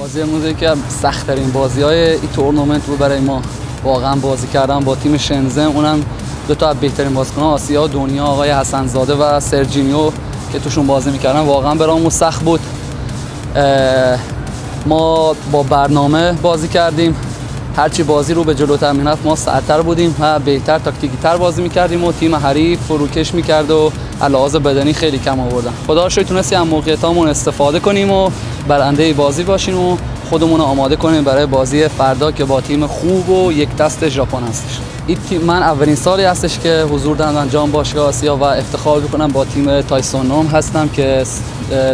بازی امروز که سختترین بازی های این تورنمنت بود برای ما. واقعا بازی کردم با تیم شنزن اونم دو تا از بهترین بازیکنان آسیا و دنیا آقای حسن زاده و سرجینیو که توشون بازی می‌کردن. واقعا برامون سخت بود. ما با برنامه بازی کردیم. هرچی بازی رو به جلوتر می‌رفت ما سرتر بودیم و بهتر تاکتیکی تر بازی می‌کردیم و تیم حریف فروکش می‌کرد و علاوه بدنی خیلی کم آوردن. خدا رو تونستیم از موقعیتامون استفاده کنیم و برنده بازی باشیم و خودمون رو آماده کنیم برای بازی فردا که با تیم خوب و یک دست ژاپن هستش. این تیم من اولین سالی هستش که حضور دارم من جام باشگاه آسیا و افتخار بکنم با تیم تایسون نوم هستم که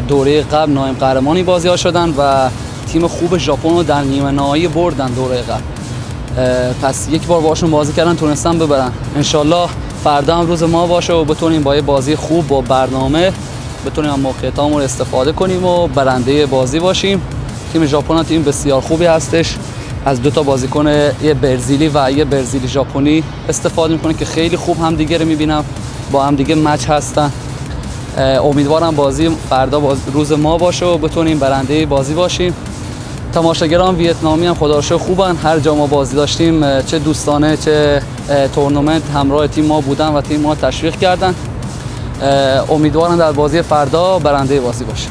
دوره قبل نایم قهرمانی بازی ها شدن و تیم خوب ژاپن رو در نیمه نهایی بردن دوره قبل. پس یک بار باشون بازی کردن تونستم ببرن. انشالله فردا هم روز ما باشه و بتونیم با یه بازی خوب با برنامه بتونیم از موقعیتامون استفاده کنیم و برنده بازی باشیم. تیم ژاپن تیم بسیار خوبی هستش. از دو تا بازیکن یه برزیلی و یه برزیلی ژاپنی استفاده می‌کنه که خیلی خوب هم دیگه رو می‌بینم. با هم دیگه مچ هستن. امیدوارم بازی فردا باز روز ما باشه و بتونیم برنده بازی باشیم. تماشاگران ویتنامی هم خدا خوبن. هر جا ما بازی داشتیم چه دوستانه چه تورنمنت همراه تیم ما بودن و تیم ما تشویق کردن. امیدوارم در بازی فردا برنده بازی باشه